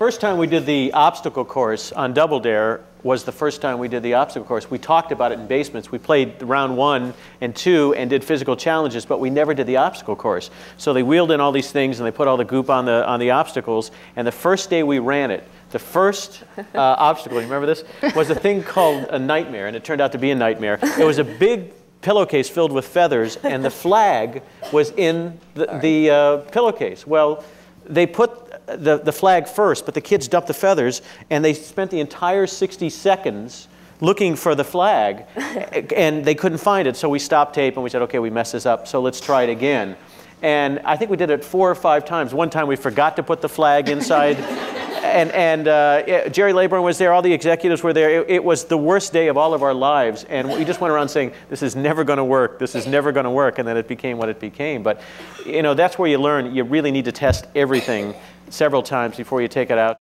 First time we did the obstacle course on Double Dare was the first time we did the obstacle course. We talked about it in basements. We played round one and two and did physical challenges, but we never did the obstacle course. So they wheeled in all these things and they put all the goop on the, on the obstacles. And the first day we ran it, the first uh, obstacle, you remember this, was a thing called a nightmare, and it turned out to be a nightmare. It was a big pillowcase filled with feathers, and the flag was in the, the uh, pillowcase. Well, they put the, the flag first, but the kids dumped the feathers, and they spent the entire 60 seconds looking for the flag, and they couldn't find it. So we stopped tape and we said, okay, we messed this up, so let's try it again. And I think we did it four or five times. One time we forgot to put the flag inside. and, and uh, Gerry Laybourne was there, all the executives were there. It, it, was the worst day of all of our lives. And we just went around saying, this is never going to work, this is never going to work. And then it became what it became. But, you know, that's where you learn you really need to test everything several times before you take it out.